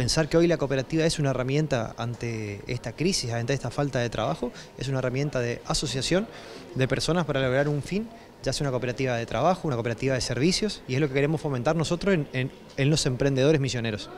pensar que hoy la cooperativa es una herramienta ante esta crisis, ante esta falta de trabajo, es una herramienta de asociación de personas para lograr un fin, ya sea una cooperativa de trabajo, una cooperativa de servicios, y es lo que queremos fomentar nosotros en, los emprendedores misioneros.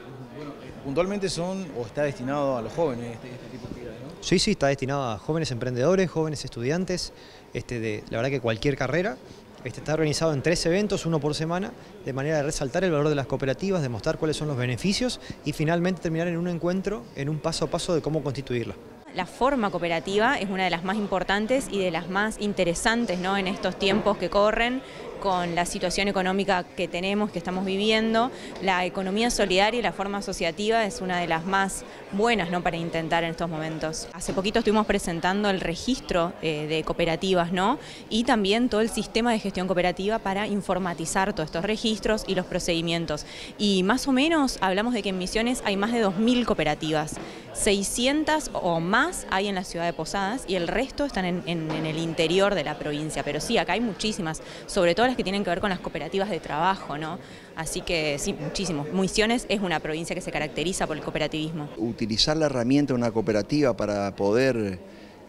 puntualmente son o está destinado a los jóvenes este, este tipo de actividades, ¿no? Sí, sí, está destinado a jóvenes emprendedores, jóvenes estudiantes, este, de la verdad que cualquier carrera, este, está organizado en tres eventos, uno por semana, de manera de resaltar el valor de las cooperativas, demostrar cuáles son los beneficios y finalmente terminar en un encuentro, en un paso a paso de cómo constituirla. La forma cooperativa es una de las más importantes y de las más interesantes ¿no? en estos tiempos que corren, con la situación económica que tenemos, que estamos viviendo. La economía solidaria y la forma asociativa es una de las más buenas ¿no? para intentar en estos momentos. Hace poquito estuvimos presentando el registro eh, de cooperativas ¿no? y también todo el sistema de gestión cooperativa para informatizar todos estos registros y los procedimientos. Y más o menos hablamos de que en Misiones hay más de 2.000 cooperativas. 600 o más hay en la ciudad de Posadas y el resto están en, el interior de la provincia. Pero sí, acá hay muchísimas, sobre todo las que tienen que ver con las cooperativas de trabajo, ¿no? Así que sí, muchísimo. Misiones es una provincia que se caracteriza por el cooperativismo. Utilizar la herramienta de una cooperativa para poder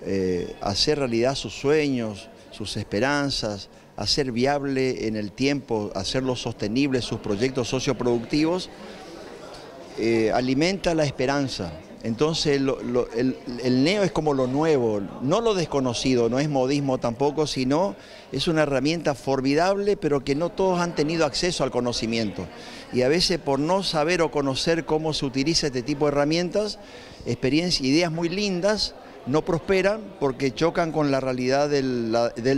eh, hacer realidad sus sueños, sus esperanzas, hacer viable en el tiempo, hacerlo sostenible sus proyectos socioproductivos, eh, alimenta la esperanza, entonces el, neo es como lo nuevo, no lo desconocido, no es modismo tampoco, sino es una herramienta formidable, pero que no todos han tenido acceso al conocimiento. Y a veces por no saber o conocer cómo se utiliza este tipo de herramientas, experiencias, ideas muy lindas, no prosperan porque chocan con la realidad del,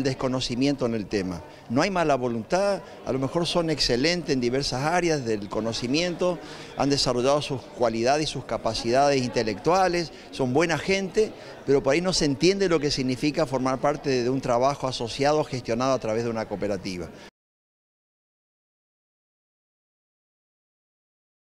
desconocimiento en el tema. No hay mala voluntad, a lo mejor son excelentes en diversas áreas del conocimiento, han desarrollado sus cualidades y sus capacidades intelectuales, son buena gente, pero por ahí no se entiende lo que significa formar parte de un trabajo asociado gestionado a través de una cooperativa.